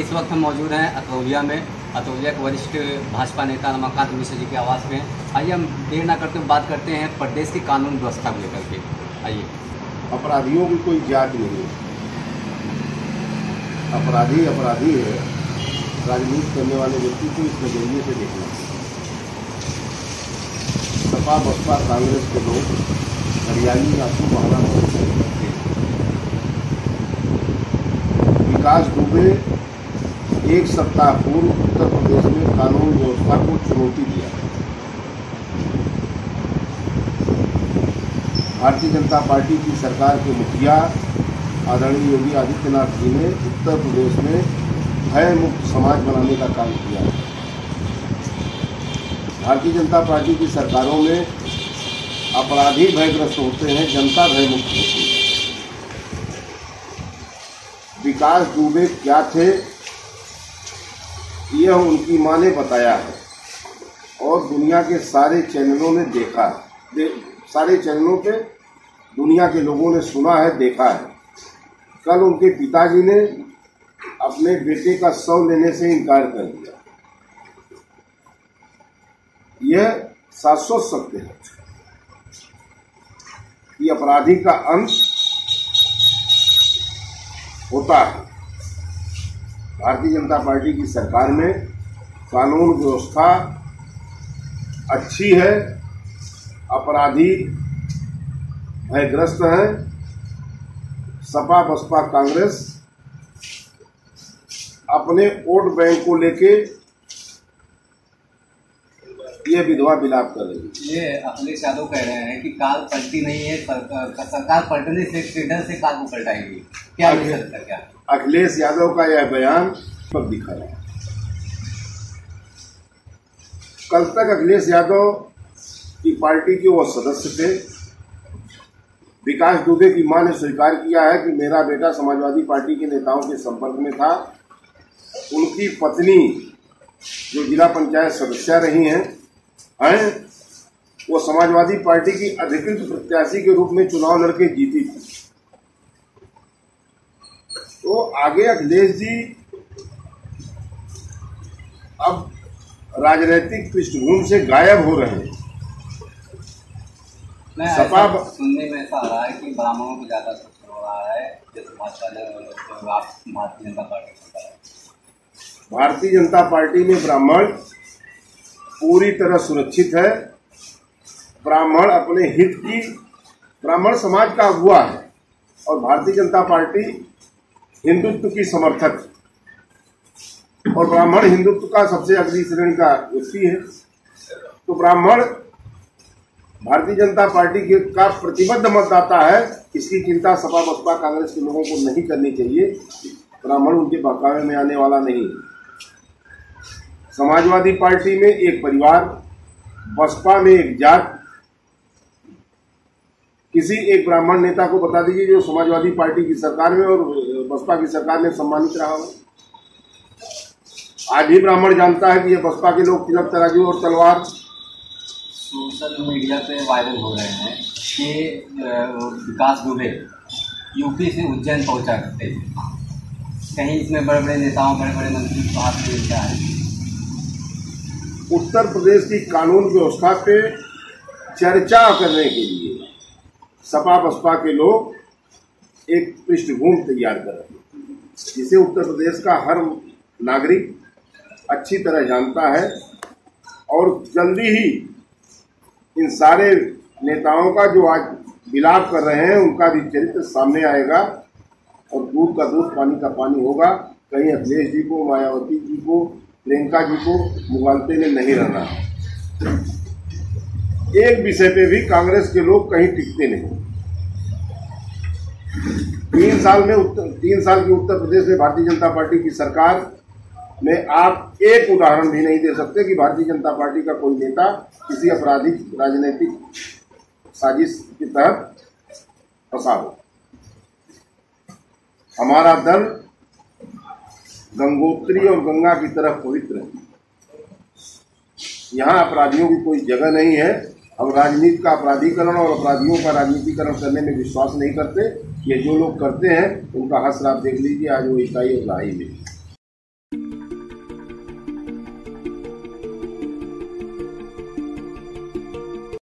इस वक्त हम मौजूद हैं अतौलिया में। अतौलिया के वरिष्ठ भाजपा नेता रमाकांत मिश्र जी के आवास में। आइए हम देर ना करते हुए बात करते हैं प्रदेश की कानून व्यवस्था को लेकर के। आइए। अपराधियों की कोई जात नहीं है। अपराधी अपराधी है। राजनीति करने वाले व्यक्ति को इस नज़रिए से देखना सपा बसपा कांग्रेस के लोग हरियाली आँसू बहाना विकास दुबे एक सप्ताह पूर्व उत्तर प्रदेश में कानून व्यवस्था को चुनौती दिया। भारतीय जनता पार्टी की सरकार के मुखिया आदरणीय योगी आदित्यनाथ जी ने उत्तर प्रदेश में भय मुक्त समाज बनाने का काम किया। भारतीय जनता पार्टी की सरकारों में अपराधी भयग्रस्त होते हैं, जनता भयमुक्त होती है। विकास दुबे क्या थे? यह उनकी माँ ने बताया है। और दुनिया के सारे चैनलों ने देखा है। दे, सारे चैनलों पे दुनिया के लोगों ने सुना है देखा है। कल उनके पिताजी ने अपने बेटे का शव लेने से इनकार कर दिया। यह शाश्वत सत्य है। कि अपराधी का अंत होता है। भारतीय जनता पार्टी की सरकार में कानून व्यवस्था अच्छी है, अपराधी भयग्रस्त हैं। सपा बसपा कांग्रेस अपने वोट बैंक को लेके ये विधवा विलाप कर रही है। ये अखिलेश यादव कह रहे हैं कि काल पलटी नहीं है सरकार पलटने से ट्रेडर से काल को पलटाएगी। क्या क्या? अखिलेश यादव का यह बयान पर दिखा रहा है। कल तक अखिलेश यादव की पार्टी के वो सदस्य थे। विकास दुबे की माँ ने स्वीकार किया है कि मेरा बेटा समाजवादी पार्टी के नेताओं के संपर्क में था। उनकी पत्नी जो जिला पंचायत सदस्य रही हैं हैं वो समाजवादी पार्टी की अधिकृत प्रत्याशी के रूप में चुनाव लड़के जीती थी। तो आगे अखिलेश जी अब राजनीतिक पृष्ठभूमि से गायब हो रहे हैं। सपा- सुनने में ऐसा आ रहा है कि ब्राह्मणों को ज़्यादा शोषण हो रहा है जैसे भाजपा जो भारतीय जनता पार्टी है। भारतीय जनता पार्टी में ब्राह्मण पूरी तरह सुरक्षित है। ब्राह्मण अपने हित की, ब्राह्मण समाज का अगुआ है और भारतीय जनता पार्टी हिंदुत्व की समर्थक और ब्राह्मण हिंदुत्व का सबसे अग्नि श्रेणी का व्यक्ति है। तो ब्राह्मण भारतीय जनता पार्टी के का प्रतिबद्ध मतदाता है, इसकी चिंता सपा बसपा कांग्रेस के लोगों को नहीं करनी चाहिए। ब्राह्मण उनके बहकावे में आने वाला नहीं है। समाजवादी पार्टी में एक परिवार, बसपा में एक जात। किसी एक ब्राह्मण नेता को बता दीजिए जो समाजवादी पार्टी की सरकार में और बसपा की सरकार में सम्मानित रहा हो। आज भी ब्राह्मण जानता है कि ये बसपा के लोग तिलक तराजू और तलवार सोशल मीडिया पे वायरल हो रहे हैं कि विकास दुबे यूपी से उज्जैन पहुँचा करते थे कहीं इसमें बड़े बड़े नेताओं बड़े बड़े मंत्री में क्या है उत्तर प्रदेश की कानून व्यवस्था पे चर्चा करने के लिए सपा बसपा के लोग एक पृष्ठभूमि तैयार कर रहे हैं, जिसे उत्तर प्रदेश का हर नागरिक अच्छी तरह जानता है और जल्दी ही इन सारे नेताओं का जो आज विलाप कर रहे हैं, उनका भी चरित्र सामने आएगा और दूध का दूध, पानी का पानी होगा। कहीं अखिलेश जी को, मायावती जी को प्रियंका जी को मुगालते में नहीं रहना। एक विषय पे भी कांग्रेस के लोग कहीं टिकते नहीं। तीन साल में तीन साल की उत्तर प्रदेश में भारतीय जनता पार्टी की सरकार में आप एक उदाहरण भी नहीं दे सकते कि भारतीय जनता पार्टी का कोई नेता किसी आपराधिक राजनीतिक साजिश के तहत फंसा हो। हमारा दल गंगोत्री और गंगा की तरफ़ पवित्र है। यहाँ अपराधियों की कोई जगह नहीं है। हम राजनीति का अपराधीकरण और अपराधियों का राजनीतिकरण करने में विश्वास नहीं करते। ये जो लोग करते हैं, उनका हसर आप देख लीजिए, आज वो इकाई और लड़ाई में